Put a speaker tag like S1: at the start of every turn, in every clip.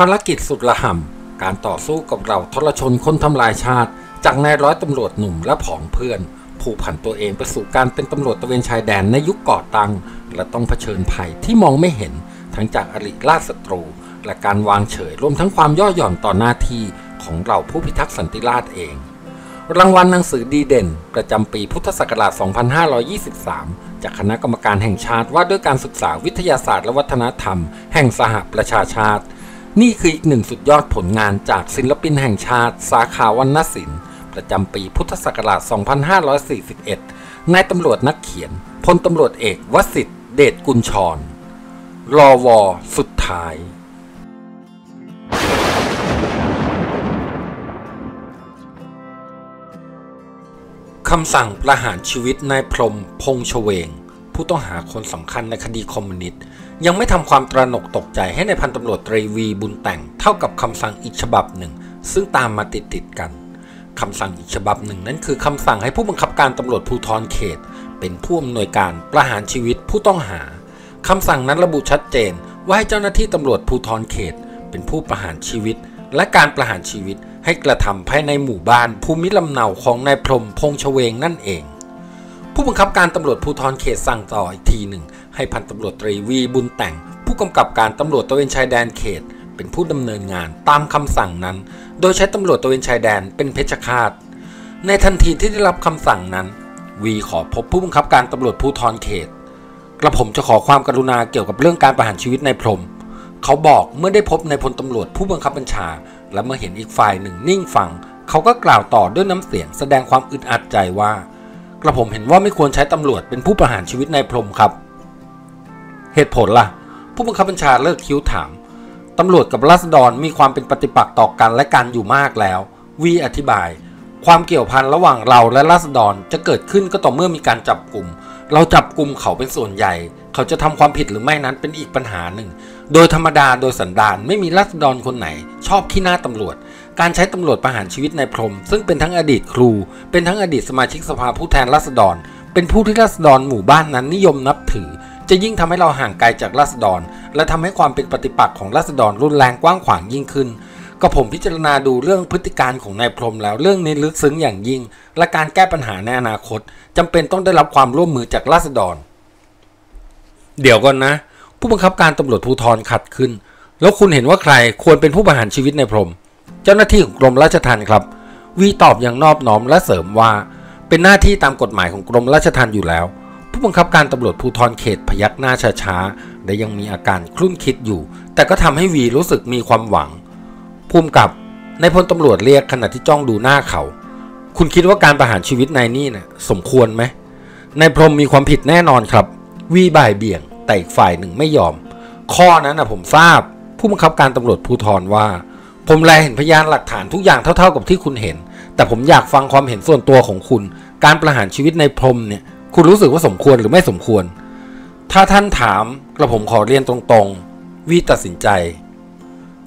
S1: ภารกิจสุดระห่ำการต่อสู้กับเราทรชนคนทำลายชาติ จากนายร้อยตำรวจหนุ่มและผองเพื่อน ผู้ผันตัวเองไปสู่การเป็นตำรวจตะเวนชายแดนในยุคก่อตั้งและต้องเผชิญภัยที่มองไม่เห็น ทั้งจากอริราชศัตรู และการวางเฉยรวมทั้งความย่อหย่อนต่อหน้าที่ของเราผู้พิทักษ์สันติราษฎร์เอง รางวัลหนังสือดีเด่น ประจำปีพุทธศักราช 2523 จากคณะกรรมการแห่งชาติว่าด้วยการศึกษาวิทยาศาสตร์และวัฒนธรรม แห่งสหประชาชาติ นี่คืออีกหนึ่งสุดยอดผลงานจากศิลปินแห่งชาติ สาขาวรรณศิลป์ประจำปีพุทธศักราช 2541 นายตำรวจนักเขียนพลตำรวจเอกวสิทธิ์เดชกุลชร รอวอสุดท้ายคำสั่งประหารชีวิตนายพรมพงษ์เฉวง ผู้ต้องหาคนสำคัญในคดีคอมมิวนิสต์ยังไม่ทำความตระหนกตกใจให้ในพันตำรวจตรีวีบุญแต่งเท่ากับคำสั่งอีกฉบับหนึ่ง ซึ่งตามมาติดติดๆกันคำสั่งอีกฉบับหนึ่งนั้นคือคำสั่งให้ผู้บังคับการตำรวจภูธรเขต เป็นผู้อำนวยการประหารชีวิตผู้ต้องหาคำสั่งนั้นระบุชัดเจนว่าให้เจ้าหน้าที่ตำรวจภูธรเขต เป็นผู้ประหารชีวิต และการประหารชีวิตให้กระทำภายในหมู่บ้านภูมิลำเนาของนายพรมพงษ์เฉวงนั่นเอง ผู้บังคับการตำรวจภูธรเขตสั่งต่ออีกทีหนึ่ง ให้พันตำรวจตรีวีบุญแต่ง ผู้กำกับการตำรวจตระเวนชายแดนเขต เป็นผู้ดำเนินงานตามคำสั่งนั้น โดยใช้ตำรวจตระเวนชายแดนเป็นเพชฌฆาต ในทันทีที่ได้รับคำสั่งนั้น วีขอพบผู้บังคับการตำรวจภูธรเขต กระผมจะขอความกรุณาเกี่ยวกับเรื่องการประหารชีวิตในพรหมเขาบอกเมื่อได้พบในพลตำรวจผู้บังคับบัญชา และเมื่อเห็นอีกฝ่ายหนึ่งนิ่งฟัง เขาก็กล่าวต่อด้วยน้ำเสียงแสดงความอึดอัดใจว่า ระผมเห็นว่าไม่ควรใช้ตำรวจเป็นผู้ประหารชีวิตนายพรหมครับ เหตุผลล่ะ ผู้บังคับบัญชาเลิกคิ้วถาม ตำรวจกับราษฎรมีความเป็นปฏิปักษ์ต่อกันและกันอยู่มากแล้ว วีอธิบาย ความเกี่ยวพันระหว่างเราและราษฎรจะเกิดขึ้นก็ต่อเมื่อมีการจับกลุ่ม เราจับกลุ่มเขาเป็นส่วนใหญ่ เขาจะทำความผิดหรือไม่นั้นเป็นอีกปัญหาหนึ่ง โดยธรรมดาโดยสันดานไม่มีราษฎรคนไหน ชอบขี้หน้าตำรวจ การใช้ตำรวจประหารชีวิตนายพรหมซึ่งเป็นทั้งอดีตครู เป็นทั้งอดีตสมาชิกสภาผู้แทนราษฎร เป็นผู้ที่ราษฎรหมู่บ้านนั้นนิยมนับถือ จะยิ่งทำให้เราห่างไกลจากราษฎร และทำให้ความเป็นปฏิปักษ์ของราษฎรรุนแรงกว้างขวางยิ่งขึ้นก็ผมพิจารณาดูเรื่องพฤติการของนายพรหมแล้วเรื่องนี้ลึกซึ้งอย่างยิ่ง และการแก้ปัญหาในอนาคตจำเป็นต้องได้รับความร่วมมือจากราษฎร เดี๋ยวก่อนนะ ผู้บังคับการตำรวจภูธรขัดขึ้น แล้วคุณเห็นว่าใครควรเป็นผู้ประหารชีวิตนายพรหม เจ้าหน้าที่ของกรมราชทัณฑ์ครับ วีตอบอย่างนอบน้อมและเสริมว่า เป็นหน้าที่ตามกฎหมายของกรมราชทัณฑ์อยู่แล้ว ผู้บังคับการตำรวจภูธรเขตพยักหน้าช้าๆและยังมีอาการคลุ่นคิดอยู่ แต่ก็ทำให้วีรู้สึกมีความหวังภูมิกับนายพลตำรวจเรียกขณะที่จ้องดูหน้าเขา คุณคิดว่าการประหารชีวิตนายนี่นะ่ะสมควรไหมนายพรหมมีความผิดแน่นอนครับ วีบ่ายเบี่ยง แต่อีกฝ่ายหนึ่งไม่ยอม ข้อนั้นนะผมทราบ ผู้บังคับการตำรวจภูธรว่า ผมแลเห็นพยานหลักฐานทุกอย่างเท่า ๆ กับที่คุณเห็น แต่ผมอยากฟังความเห็นส่วนตัวของคุณ การประหารชีวิตในพรมเนี่ย คุณรู้สึกว่าสมควรหรือไม่สมควร ถ้าท่านถามกระผมขอเรียนตรงๆ วีตัดสินใจ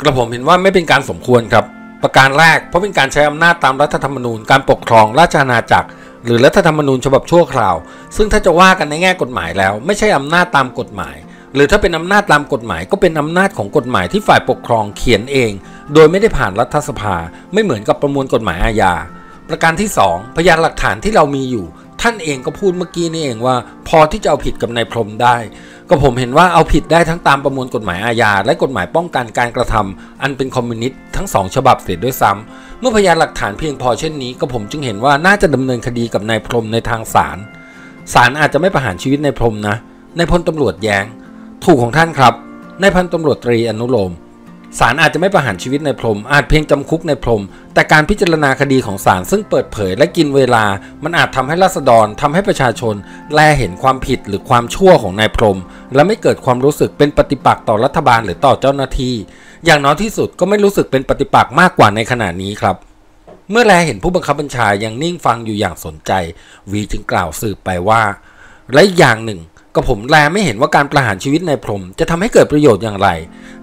S1: กระผมเห็นว่าไม่เป็นการสมควรครับ ประการแรกเพราะเป็นการใช้อำนาจตามรัฐธรรมนูญ การปกครองราชอาณาจักร หรือรัฐธรรมนูญฉบับชั่วคราว ซึ่งถ้าจะว่ากันในแง่กฎหมายแล้ว ไม่ใช่อำนาจตามกฎหมาย หรือถ้าเป็นอำนาจตามกฎหมาย ก็เป็นอำนาจของกฎหมายที่ฝ่ายปกครองเขียนเอง โดยไม่ได้ผ่านรัฐสภาไม่เหมือนกับประมวลกฎหมายอาญา ประการที่ 2 พยานหลักฐานที่เรามีอยู่ ท่านเองก็พูดเมื่อกี้นี่เองว่า พอที่จะเอาผิดกับนายพรหมได้ ก็ผมเห็นว่าเอาผิดได้ทั้งตามประมวลกฎหมายอาญาและกฎหมายป้องกันการกระทำอันเป็นคอมมิวนิสต์ทั้งสองฉบับเสียด้วยซ้ำเมื่อพยานหลักฐานเพียงพอเช่นนี้ ก็ผมจึงเห็นว่าน่าจะดำเนินคดีกับนายพรหมในทางศาลศาลอาจจะไม่ประหารชีวิตนายพรหมนะนายพลตำรวจแย้งถูกของท่านครับนายพันตำรวจตรีอนุโลม ศาลอาจจะไม่ประหารชีวิตในายพรหมอาจเพียงจำคุกในพรหมแต่การพิจารณาคดีของศาลซึ่งเปิดเผยและกินเวลา มันอาจทำให้ราษฎรทำให้ประชาชน แลเห็นความผิดหรือความชั่วของนายพรหมและไม่เกิดความรู้สึกเป็นปฏิปักษ์ต่อรัฐบาลหรือต่อเจ้าหน้าที่ อย่างน้อยที่สุดก็ไม่รู้สึกเป็นปฏิปักษ์มากกว่าในขณะนี้ครับ เมื่อแลเห็นผู้บังคับบัญชายังนิ่งฟังอยู่อย่างสนใจ วีจึงกล่าวสืบไปว่า และอย่างหนึ่ง ก็ผมแลไม่เห็นว่าการประหารชีวิตนายพรหมจะทำให้เกิดประโยชน์อย่างไร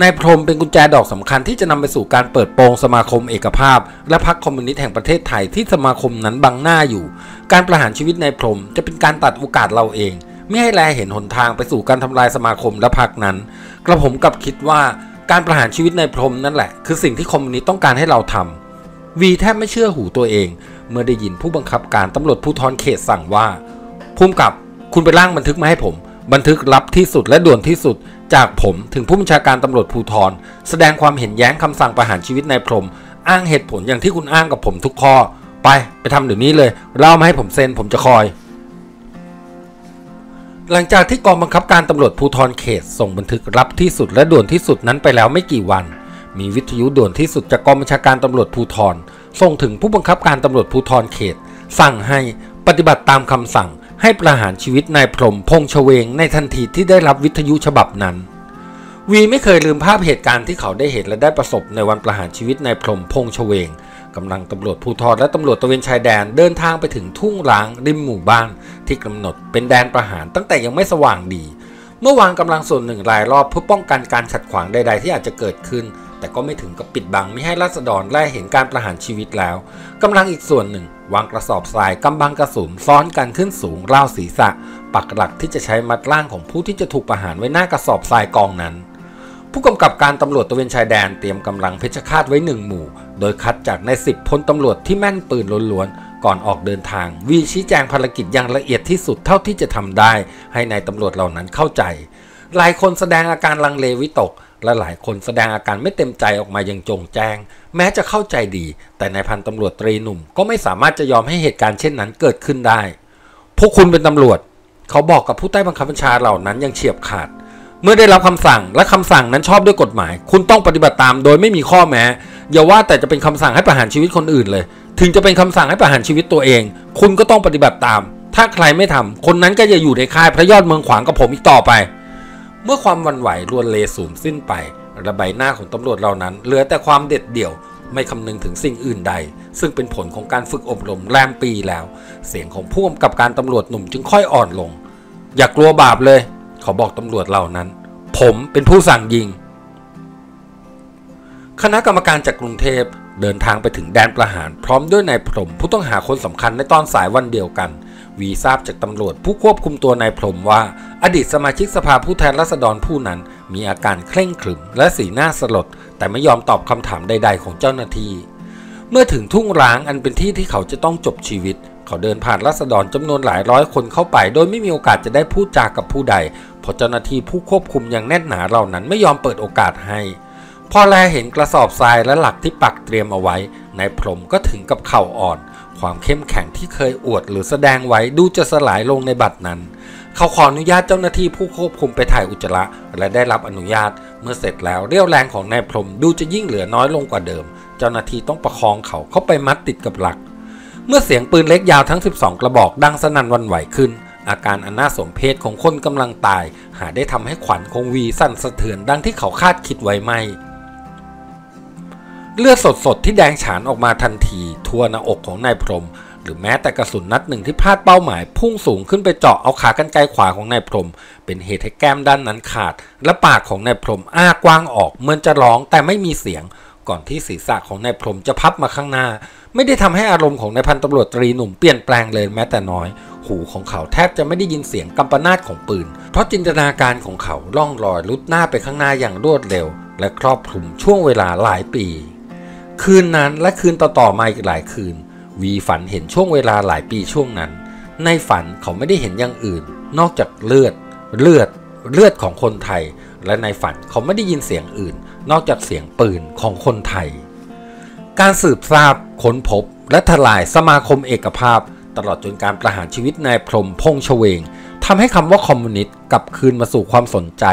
S1: นายพรหมเป็นกุญแจดอกสำคัญที่จะนำไปสู่การเปิดโปงสมาคมเอกภาพ และพรรคคอมมิวนิสต์แห่งประเทศไทยที่สมาคมนั้นบังหน้าอยู่ การประหารชีวิตนายพรหมจะเป็นการตัดโอกาสเราเอง ไม่ให้แลเห็นหนทางไปสู่การทำลายสมาคมและพรรคนั้น กระผมกลับคิดว่าการประหารชีวิตนายพรมนั่นแหละ คือสิ่งที่คอมมิวนิสต์ต้องการให้เราทำวีแทบไม่เชื่อหูตัวเอง เมื่อได้ยินผู้บังคับการตำรวจภูธรเขตสั่งว่าพุ่มกับ คุณไปร่างบันทึกมาให้ผม บันทึกลับที่สุดและด่วนที่สุด จากผมถึงผู้บัญชาการตำรวจภูธรแสดงความเห็นแย้งคำสั่งประหารชีวิตนายพรม อ้างเหตุผลอย่างที่คุณอ้างกับผมทุกข้อ ไปไปทำเดี๋ยวนี้เลยเล่ามาให้ผมเซ็นผมจะคอยหลังจากที่กองบังคับการตำรวจภูธรเขต ส่งบันทึกรับที่สุดและด่วนที่สุดนั้นไปแล้วไม่กี่วัน มีวิทยุด่วนที่สุดจากกองบัญชาการตำรวจภูธรส่งถึงผู้บังคับการตำรวจภูธรเขต สั่งให้ปฏิบัติตามคำสั่ง ให้ประหารชีวิตนายพรมพงษ์เฉวงในทันทีที่ได้รับวิทยุฉบับนั้น วีไม่เคยลืมภาพเหตุการณ์ที่เขาได้เห็นและได้ประสบในวันประหารชีวิตนายพรมพงษ์เฉวงกำลังตำรวจภูธรและตำรวจตะเวนชายแดนเดินทางไปถึงทุ่งร้างริมหมู่บ้านที่กำหนดเป็นแดนประหารตั้งแต่ยังไม่สว่างดี เมื่อวางกำลังส่วนหนึ่งรายรอบเพื่อป้องกันการขัดขวางใด ๆ ที่อาจจะเกิดขึ้น แต่ก็ไม่ถึงกับปิดบังไม่ให้ราษฎรไล่เห็นการประหารชีวิตแล้วกำลังอีกส่วนหนึ่ง วางกระสอบทรายกำบังกระสุนซ้อนกันขึ้นสูงราวศีรษะ ปักหลักที่จะใช้มัดร่างของผู้ที่จะถูกประหารไว้หน้ากระสอบทรายกองนั้น ผู้กำกับการตำรวจตะเวนชายแดนเตรียมกำลังเพชฌฆาตไว้หนึ่งหมู่ โดยคัดจากในสิบพลตำรวจที่แม่นปืนล้วนๆก่อนออกเดินทาง วีชี้แจงภารกิจอย่างละเอียดที่สุดเท่าที่จะทำได้ ให้ในายตำรวจเหล่านั้นเข้าใจ หลายคนแสดงอาการลังเลวิตก และหลายคนแสดงอาการไม่เต็มใจออกมาอย่างจงแจ้ง แม้จะเข้าใจดี แต่นายพันตำรวจตรีหนุ่มก็ไม่สามารถจะยอมให้เหตุการณ์เช่นนั้นเกิดขึ้นได้ พวกคุณเป็นตำรวจ เขาบอกกับผู้ใต้บังคับบัญชาเหล่านั้นอย่างเฉียบขาด เมื่อได้รับคำสั่งและคำสั่งนั้นชอบด้วยกฎหมาย คุณต้องปฏิบัติตามโดยไม่มีข้อแม้ อย่าว่าแต่จะเป็นคำสั่งให้ประหารชีวิตคนอื่นเลย ถึงจะเป็นคำสั่งให้ประหารชีวิตตัวเอง คุณก็ต้องปฏิบัติตาม ถ้าใครไม่ทำคนนั้นก็จะอยู่ในค่ายพระยอดเมืองขวางกับผมอีกต่อไป เมื่อความวันไหวรวนเลสูญสิ้นไประบายหน้าของตำรวจเหล่านั้น เหลือแต่ความเด็ดเดี่ยวไม่คำนึงถึงสิ่งอื่นใด ซึ่งเป็นผลของการฝึกอบรมแรมปีแล้ว เสียงของผู้กำกับการตำรวจหนุ่มจึงค่อยอ่อนลง อย่ากลัวบาปเลย เขาบอกตำรวจเหล่านั้น ผมเป็นผู้สั่งยิง คณะกรรมการจากกรุงเทพเดินทางไปถึงแดนประหาร พร้อมด้วยนายพรหมผู้ต้องหาคนสำคัญในตอนสายวันเดียวกัน วีทราบจากตำรวจผู้ควบคุมตัวนายพรหมว่า อดีตสมาชิกสภาผู้แทนราษฎรผู้นั้น มีอาการเคร่งขรึมและสีหน้าสลด แต่ไม่ยอมตอบคำถามใด ๆ ของเจ้าหน้าที่ เมื่อถึงทุ่งร้างอันเป็นที่ที่เขาจะต้องจบชีวิต เขาเดินผ่านราษฎรจำนวนหลายร้อยคนเข้าไป โดยไม่มีโอกาสจะได้พูดจากับผู้ใดเพราะเจ้าหน้าที่ผู้ควบคุมอย่างแน่นหนาเหล่านั้นไม่ยอมเปิดโอกาสให้พอแลเห็นกระสอบทรายและหลักที่ปักเตรียมเอาไว้นายพรหมก็ถึงกับเข่าอ่อน ความเข้มแข็งที่เคยอวดหรือแสดงไว้ดูจะสลายลงในบัดนั้น เขาขออนุญาตเจ้าหน้าที่ผู้ควบคุมไปถ่ายอุจจาระและได้รับอนุญาตเมื่อเสร็จแล้วเรี่ยวแรงของนายพรหมดูจะยิ่งเหลือน้อยลงกว่าเดิม เจ้าหน้าที่ต้องประคองเขาเข้าไปมัดติดกับหลัก เมื่อเสียงปืนเล็กยาวทั้ง 12 กระบอกดังสนั่นวันไหวขึ้น อาการอันน่าสมเพชของคนกำลังตาย หาได้ทำให้ขวัญของวีสั่นสะเทือนดังที่เขาคาดคิดไว้ไม่ เลือดสดๆที่แดงฉานออกมาทันทีทั่วหน้าอกของนายพรหมหรือแม้แต่กระสุนนัดหนึ่งที่พลาดเป้าหมาย พุ่งสูงขึ้นไปเจาะเอาขากรรไกรขวาของนายพรหมเป็นเหตุให้แก้มด้านนั้นขาด และปากของนายพรหมอ้ากว้างออกเหมือนจะร้องแต่ไม่มีเสียง ก่อนที่ศีรษะของนายพรหมจะพับมาข้างหน้า ไม่ได้ทำให้อารมณ์ของนายพันตำรวจตรีหนุ่มเปลี่ยนแปลงเลยแม้แต่น้อยหูของเขาแทบจะไม่ได้ยินเสียงกำปนาตของปืน เพราะจินตนาการของเขาล่องลอยลุดหน้าไปข้างหน้าอย่างรวดเร็ว และครอบคลุมช่วงเวลาหลายปี คืนนั้นและคืนต่อๆมาอีกหลายคืน วีฝันเห็นช่วงเวลาหลายปีช่วงนั้น ในฝันเขาไม่ได้เห็นอย่างอื่น นอกจากเลือด เลือด เลือดของคนไทย และในฝันเขาไม่ได้ยินเสียงอื่น นอกจากเสียงปืนของคนไทย การสืบทราบค้นพบ และทลายสมาคมเอกภาพ ตลอดจนการประหารชีวิตนายพรหมพงษ์เฉวงทำให้คำว่าคอมมิวนิสต์กลับคืนมาสู่ความสนใจ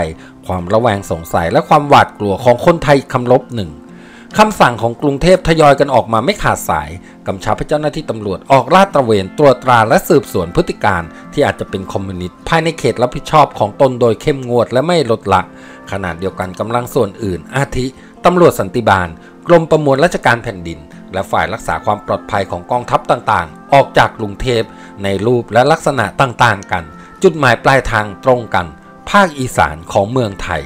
S1: ความระแวงสงสัยและความหวาดกลัวของคนไทยคำลบหนึ่ง คำสั่งของกรุงเทพทยอยกันออกมาไม่ขาดสาย กำชับให้เจ้าหน้าที่ตำรวจออกลาดตระเวนตรวจตราและสืบสวนพฤติการที่อาจจะเป็นคอมมิวนิสต์ภายในเขตรับผิดชอบของตนโดยเข้มงวดและไม่ลดละ ขนาดเดียวกันกำลังส่วนอื่น อาทิ ตำรวจสันติบาล กรมประมวลราชการแผ่นดิน และฝ่ายรักษาความปลอดภัยของกองทัพต่างๆ ออกจากกรุงเทพในรูปและลักษณะต่างๆ กัน จุดหมายปลายทางตรงกัน ภาคอีสานของเมืองไทย